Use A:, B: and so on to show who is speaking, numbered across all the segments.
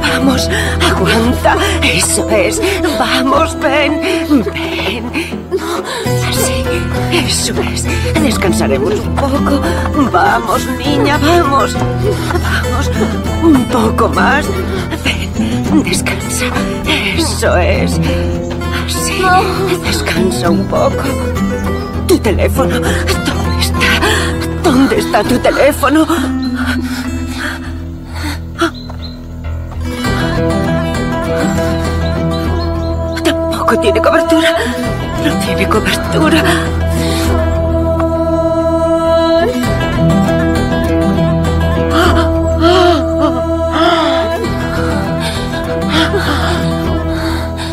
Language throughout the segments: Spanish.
A: Vamos, aguanta. Eso es. Vamos, ven, ven. Así, eso es. Descansaremos un poco. Vamos, niña, vamos. Vamos, un poco más. Ven, descansa. Eso es. Así, descansa un poco. Tu teléfono, ¿dónde está? ¿Dónde está tu teléfono? Tampoco tiene cobertura. No tiene cobertura.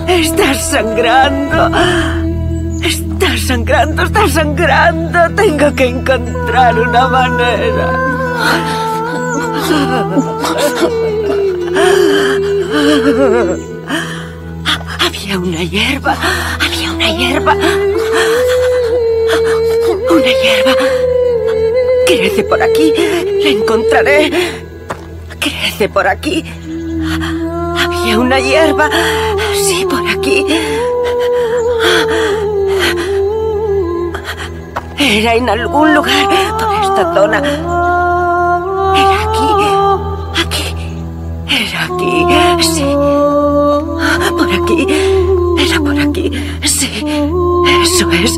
A: Estás sangrando. Estás sangrando, estás sangrando. Tengo que encontrar una manera. Había una hierba, había una hierba. Una hierba. Crece por aquí. La encontraré. Crece por aquí. Había una hierba. Sí, por aquí. Era en algún lugar por esta zona. Era aquí. Aquí. Era aquí. Sí. Eso es.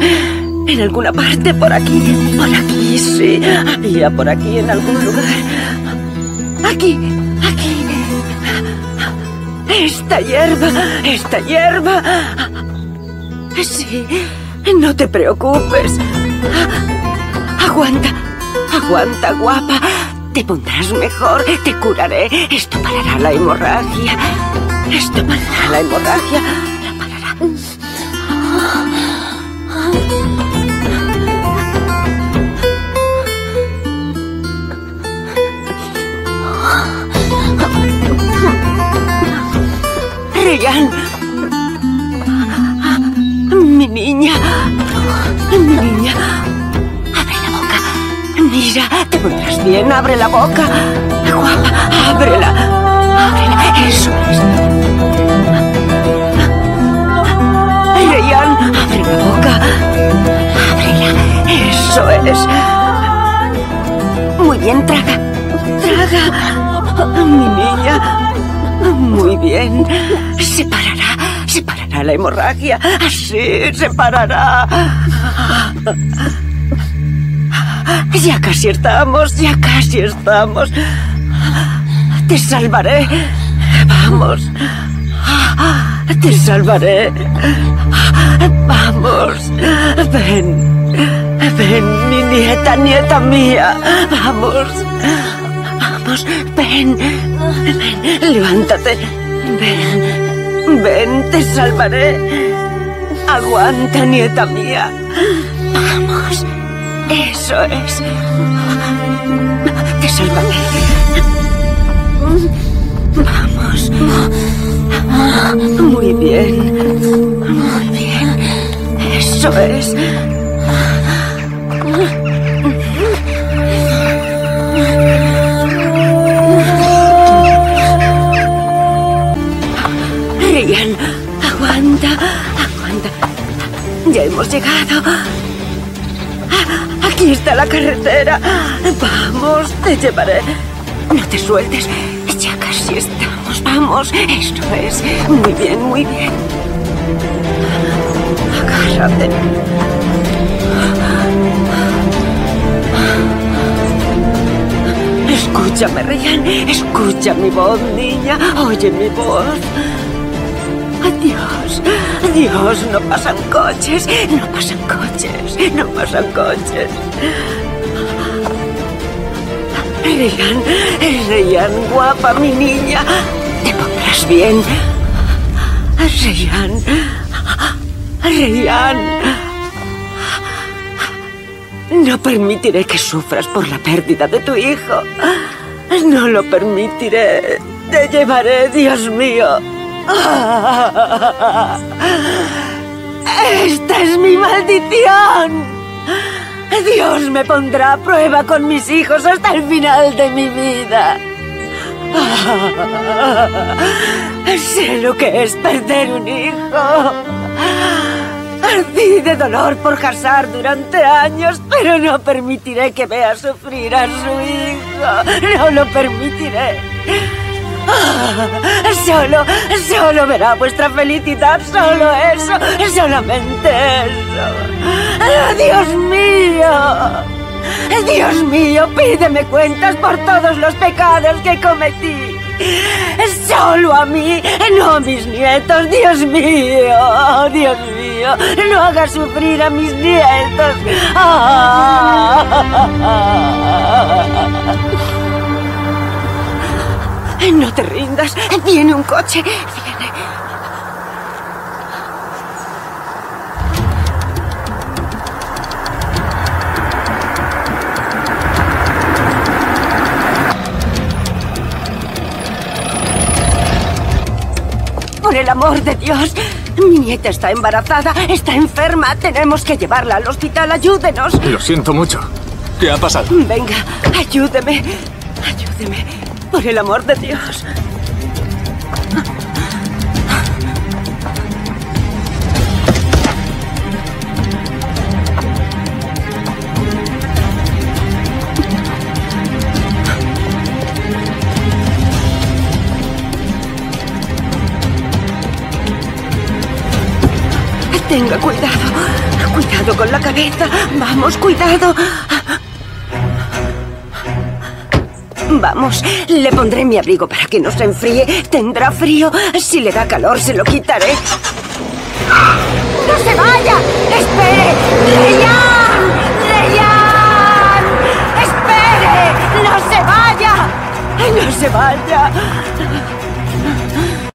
A: En alguna parte por aquí. Por aquí, sí. Había por aquí en algún lugar. Aquí. Aquí. Esta hierba. Esta hierba. Sí. No te preocupes. Aguanta. Aguanta, guapa. Te pondrás mejor. Te curaré. Esto parará la hemorragia. Esto parará la hemorragia. Regan. Mi niña. Mi niña. Abre la boca. Mira, te pondrás bien. Abre la boca. Guapa, ábrela. Ábrela. Eso es. Reyan, abre la boca. Ábrela. Eso es. Muy bien, traga. Traga. Mi niña. Muy bien. Se parará. Se parará la hemorragia. Así se parará. Ya casi estamos, ya casi estamos. Te salvaré. Vamos. Te salvaré. Vamos. Ven. Ven, mi nieta, nieta mía. Vamos. Ven. Ven. Levántate. Ven. Ven, te salvaré. Aguanta, nieta mía. Vamos. Eso es. Te salvaré. Vamos. Muy bien. Muy bien. Eso es. Hemos llegado. Aquí está la carretera. Vamos, te llevaré. No te sueltes. Ya casi estamos. Vamos. Esto es. Muy bien, muy bien. Agárrate. Escúchame, Ryan. Escucha mi voz, niña. Oye mi voz. Adiós. Adiós. No pasan coches. No pasan coches. No pasan coches. Ryan, Ryan, guapa, mi niña. Te pondrás bien. Ryan. Ryan. No permitiré que sufras por la pérdida de tu hijo. No lo permitiré. Te llevaré, Dios mío. Esta es mi maldición. Dios me pondrá a prueba con mis hijos hasta el final de mi vida. sé lo que es perder un hijo. Ardí de dolor por Hazard durante años, pero no permitiré que vea sufrir a su hijo. No lo permitiré. Solo, solo verá vuestra felicidad, solo eso, solamente eso. ¡Dios mío! Dios mío, pídeme cuentas por todos los pecados que cometí. Solo a mí, no a mis nietos, Dios mío, Dios mío, no hagas sufrir a mis nietos. No te rindas, viene un coche, viene. Por el amor de Dios. Mi nieta está embarazada, está enferma. Tenemos que llevarla al hospital. Ayúdenos.
B: Lo siento mucho. ¿Qué ha pasado?
A: Venga, ayúdeme. Ayúdeme. Por el amor de Dios. Tenga cuidado. Cuidado con la cabeza. Vamos, cuidado. Vamos, le pondré mi abrigo para que no se enfríe. Tendrá frío. Si le da calor, se lo quitaré. ¡No se vaya! ¡Espere! ¡Leyan! ¡Leyan! ¡Espere! ¡No se vaya! ¡No se vaya!